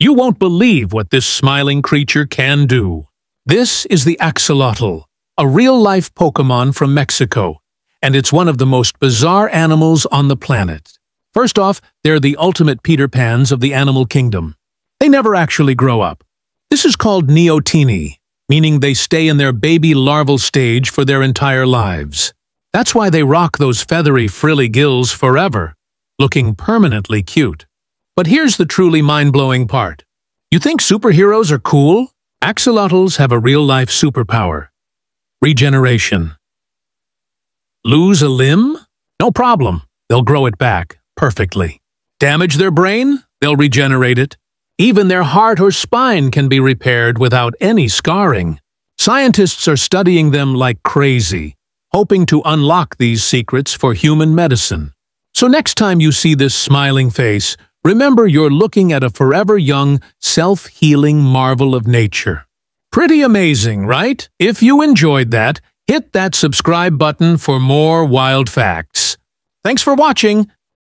You won't believe what this smiling creature can do. This is the axolotl, a real-life Pokemon from Mexico, and it's one of the most bizarre animals on the planet. First off, they're the ultimate Peter Pans of the animal kingdom. They never actually grow up. This is called neoteny, meaning they stay in their baby larval stage for their entire lives. That's why they rock those feathery, frilly gills forever, looking permanently cute. But here's the truly mind-blowing part. You think superheroes are cool? Axolotls have a real-life superpower. Regeneration. Lose a limb? No problem. They'll grow it back, perfectly. Damage their brain? They'll regenerate it. Even their heart or spine can be repaired without any scarring. Scientists are studying them like crazy, hoping to unlock these secrets for human medicine. So next time you see this smiling face, remember you're looking at a forever young, self-healing marvel of nature. Pretty amazing, right? If you enjoyed that, hit that subscribe button for more wild facts. Thanks for watching.